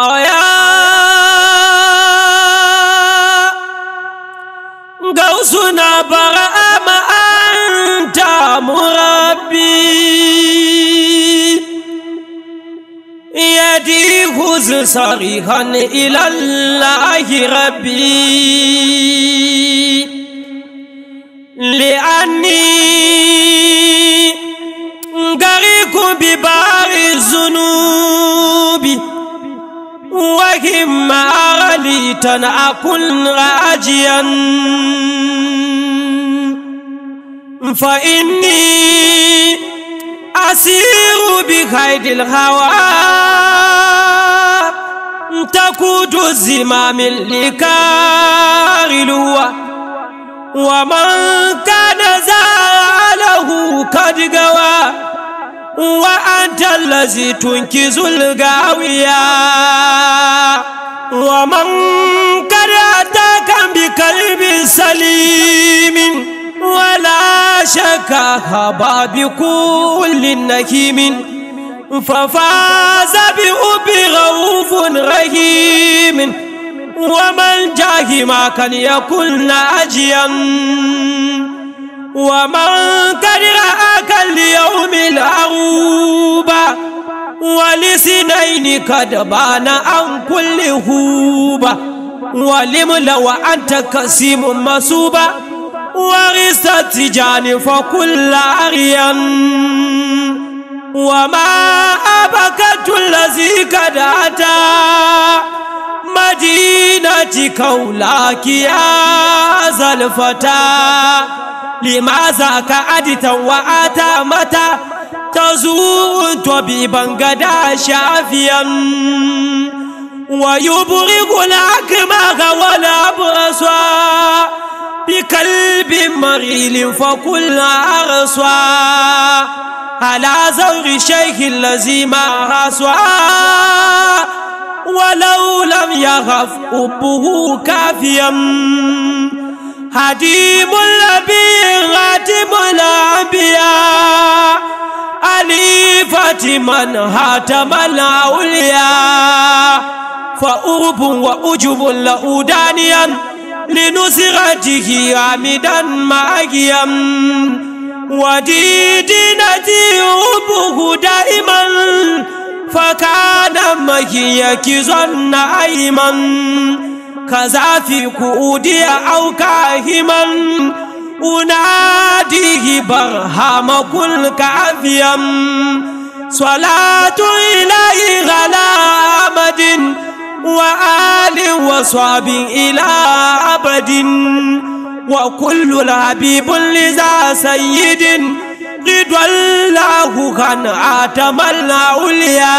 يا غوثنا برأم أنت مربي يدي خذ صريحا إلى الله ربي لأني غريق ببار وهم أغليتا أكن راجيا. فإني أسير بخيد الهوى. تقود الزمام لكارلوا ومن كان زاله قد قوى وأنت الذي تنكز الغاوية. ومن قد أتاك بقلب سليم ولا شك هبا بكل نكيم ففاز بأب غوف رحيم ومن جاه ما كان يكون ناجيا ومن قد رآك اليوم العروبة ولسنين قد بان عن كل هوبة ولملا وأنت كسيم مسوبة ورثت جاني فكل أريا وما أبكت الذي قد أتى مدينة كولاك يا زلفتا لماذا كأدت وأتى متى تزور طبيبا قد شافيا ويبرق الأكمه والأبرص بقلب مريل فكل أرصى على زور الشيخ الذي ما رسوى ولو لم يخف أبه كافيا. هديم النبي من هاتم الأولياء فأرب وأجب له دانيا لنصرته عامدا ماجيا وديدنتي أبه دائما فكان مكيك ظن أيمن كذا في كودي أو كاهما أناديه برهام كل كافيا صلاة إليه على أمد وآل وصحب إلى أبد وكل الحبيب لذا سيد رضا الله كان آتم الأولياء